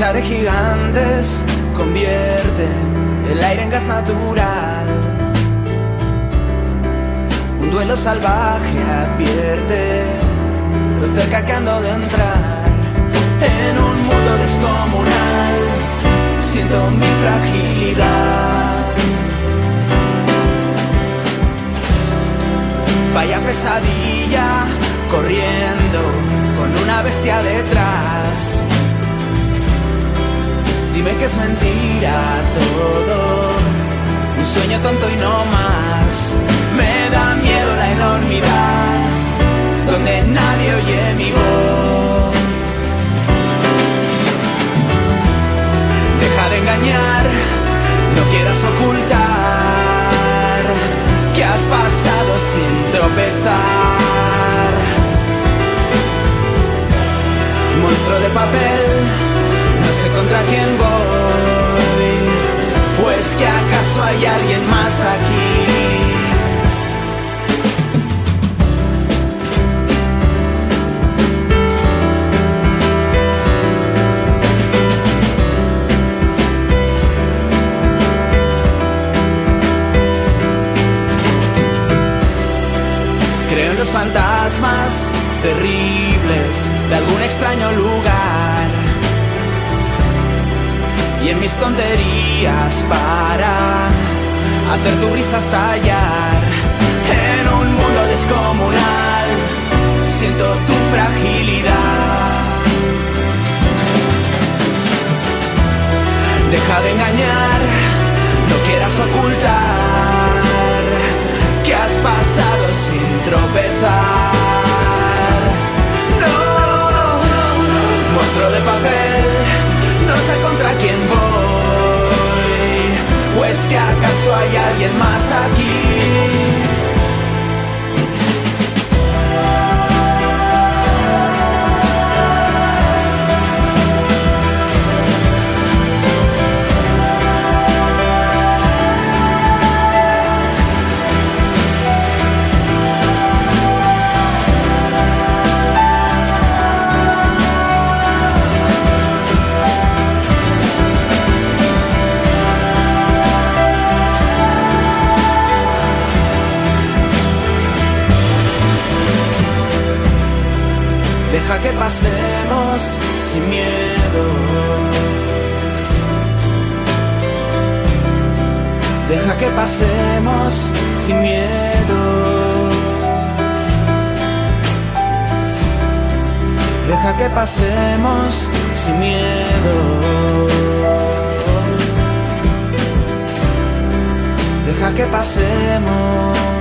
lucha de gigantes convierte el aire en gas natural. Un duelo salvaje advierte lo cerca que ando de entrar en un mundo descomunal. Siento mi fragilidad. Vaya pesadilla corriendo con una bestia detrás. Dime que es mentira todo, un sueño tonto y no más. Me da miedo la enormidad, donde nadie oye mi voz. Deja de engañar, no quieras ocultar que has pasado sin tropezar. Monstruo de papel, no sé contra quién voy, pues que acaso hay alguien más aquí. Creo en los fantasmas terribles de algún extraño lugar en mis tonterías para hacer tu risa estallar en un mundo descomunal. Siento tu fragilidad. Deja de engañar, no quieras ocultar hay alguien más aquí? Deja que pasemos sin miedo. Deja que pasemos sin miedo. Deja que pasemos sin miedo. Deja que pasemos.